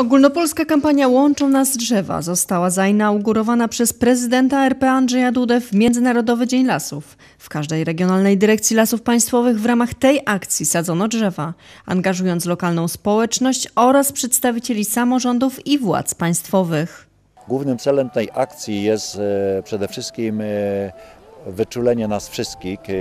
Ogólnopolska kampania Łączą nas drzewa została zainaugurowana przez prezydenta RP Andrzeja Dudę w Międzynarodowy Dzień Lasów. W każdej regionalnej dyrekcji lasów państwowych w ramach tej akcji sadzono drzewa, angażując lokalną społeczność oraz przedstawicieli samorządów i władz państwowych. Głównym celem tej akcji jest e, przede wszystkim e, wyczulenie nas wszystkich e,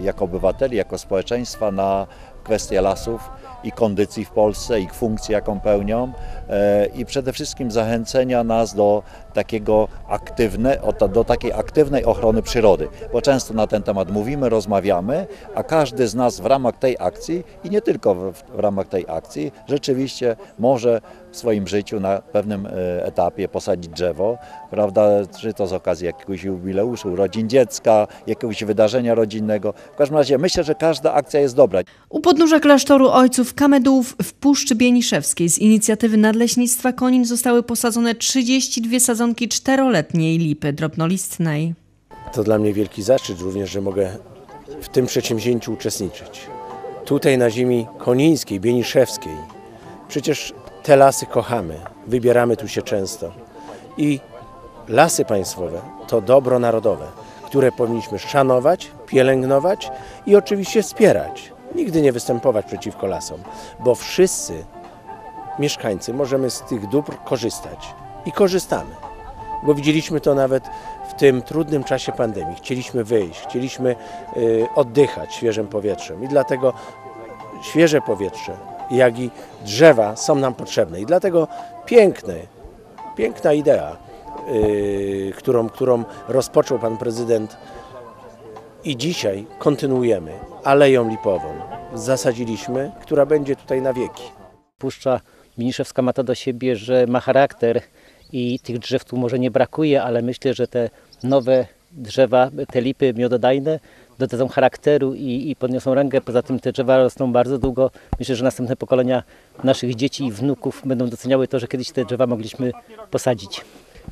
jako obywateli, jako społeczeństwa na kwestie lasów i kondycji w Polsce, ich funkcji, jaką pełnią e, i przede wszystkim zachęcenia nas do takiego aktywne, do takiej aktywnej ochrony przyrody, bo często na ten temat mówimy, rozmawiamy, a każdy z nas w ramach tej akcji i nie tylko w, w ramach tej akcji rzeczywiście może w swoim życiu na pewnym e, etapie posadzić drzewo, prawda, czy to z okazji jakiegoś jubileuszu, urodzin dziecka, jakiegoś wydarzenia rodzinnego. W każdym razie myślę, że każda akcja jest dobra. U podnóża klasztoru ojców Kamedułów w Puszczy Bieniszewskiej z inicjatywy Nadleśnictwa Konin zostały posadzone 32 sadzonki czteroletniej lipy drobnolistnej. To dla mnie wielki zaszczyt również, że mogę w tym przedsięwzięciu uczestniczyć. Tutaj na ziemi konińskiej, bieniszewskiej. Przecież te lasy kochamy, wybieramy tu się często. I lasy państwowe to dobro narodowe, które powinniśmy szanować, pielęgnować i oczywiście wspierać. Nigdy nie występować przeciwko lasom, bo wszyscy mieszkańcy możemy z tych dóbr korzystać i korzystamy bo widzieliśmy to nawet w tym trudnym czasie pandemii. Chcieliśmy wyjść, chcieliśmy y, oddychać świeżym powietrzem i dlatego świeże powietrze, jak i drzewa są nam potrzebne. I dlatego piękny, piękna idea, y, którą, którą rozpoczął pan prezydent i dzisiaj kontynuujemy Aleją Lipową. Zasadziliśmy, która będzie tutaj na wieki. Puszcza Miniszewska ma to do siebie, że ma charakter i tych drzew tu może nie brakuje, ale myślę, że te nowe drzewa, te lipy miododajne dodadzą charakteru i, i podniosą rangę. Poza tym te drzewa rosną bardzo długo. Myślę, że następne pokolenia naszych dzieci i wnuków będą doceniały to, że kiedyś te drzewa mogliśmy posadzić.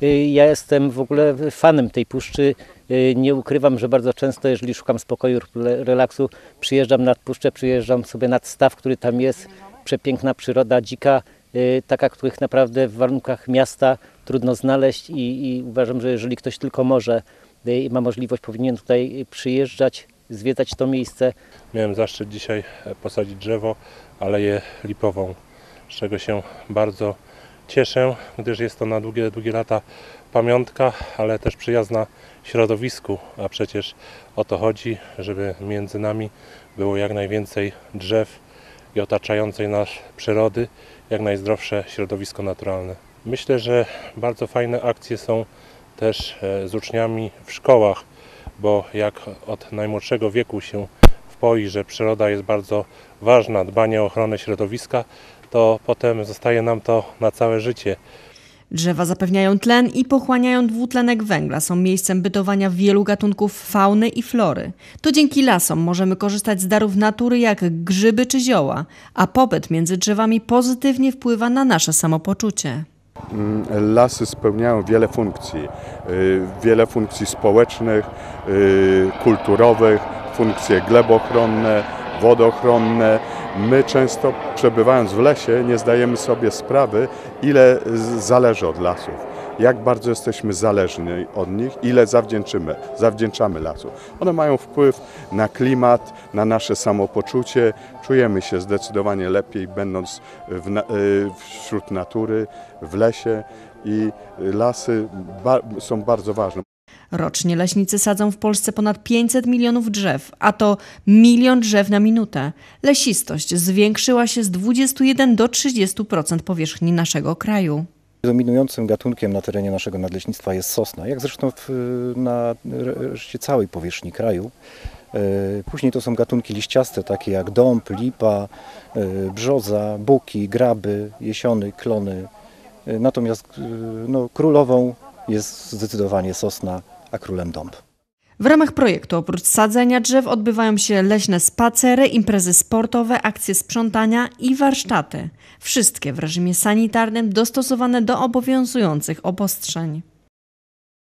Y, Ja jestem w ogóle fanem tej puszczy. Y, Nie ukrywam, że bardzo często, jeżeli szukam spokoju, re- relaksu, przyjeżdżam nad puszczę, przyjeżdżam sobie nad staw, który tam jest. Przepiękna przyroda, dzika, y, taka, których naprawdę w warunkach miasta trudno znaleźć i, i uważam, że jeżeli ktoś tylko może i ma możliwość, powinien tutaj przyjeżdżać, zwiedzać to miejsce. Miałem zaszczyt dzisiaj e, posadzić drzewo, aleję lipową, z czego się bardzo cieszę, gdyż jest to na długie, długie lata pamiątka, ale też przyjazna środowisku, a przecież o to chodzi, żeby między nami było jak najwięcej drzew i otaczającej nas przyrody, jak najzdrowsze środowisko naturalne. Myślę, że bardzo fajne akcje są też e, z uczniami w szkołach, bo jak od najmłodszego wieku się wpoi, że przyroda jest bardzo ważna, dbanie o ochronę środowiska, to potem zostaje nam to na całe życie. Drzewa zapewniają tlen i pochłaniają dwutlenek węgla, są miejscem bytowania wielu gatunków fauny i flory. To dzięki lasom możemy korzystać z darów natury jak grzyby czy zioła, a pobyt między drzewami pozytywnie wpływa na nasze samopoczucie. Lasy spełniają wiele funkcji, y, wiele funkcji społecznych, y, kulturowych, funkcje glebochronne, wodochronne. My często przebywając w lesie nie zdajemy sobie sprawy, ile zależy od lasów. Jak bardzo jesteśmy zależni od nich, ile zawdzięczymy, zawdzięczamy lasu. One mają wpływ na klimat, na nasze samopoczucie. Czujemy się zdecydowanie lepiej, będąc y, wśród natury, w lesie i lasy ba, są bardzo ważne. Rocznie leśnicy sadzą w Polsce ponad 500 milionów drzew, a to milion drzew na minutę. Lesistość zwiększyła się z 21 do 30% powierzchni naszego kraju. Dominującym gatunkiem na terenie naszego nadleśnictwa jest sosna, jak zresztą w, na reszcie całej powierzchni kraju. E, Później to są gatunki liściaste, takie jak dąb, lipa, e, brzoza, buki, graby, jesiony, klony. E, Natomiast no, królową jest zdecydowanie sosna, a królem dąb. W ramach projektu oprócz sadzenia drzew odbywają się leśne spacery, imprezy sportowe, akcje sprzątania i warsztaty. Wszystkie w reżimie sanitarnym dostosowane do obowiązujących obostrzeń.